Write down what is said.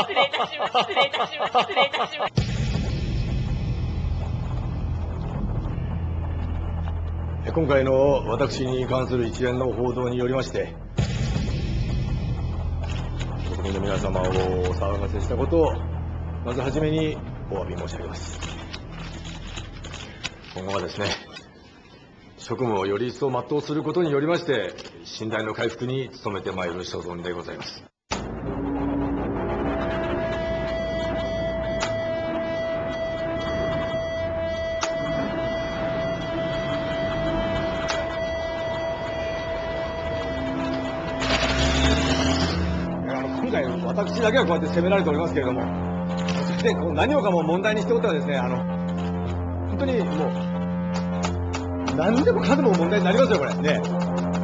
失礼いたします。失礼いたします。失礼いたします。今回の私に関する一連の報道によりまして、国民の皆様をお騒がせしたことを、まずはじめにお詫び申し上げます。今後はですね、職務をより一層全うすることによりまして、信頼の回復に努めてまいる所存でございます。回、私だけはこうやって責められておりますけれども、そして何をかも問題にしておったらですね、あの、本当にもう、何でもかんでも問題になりますよ、これ。ね。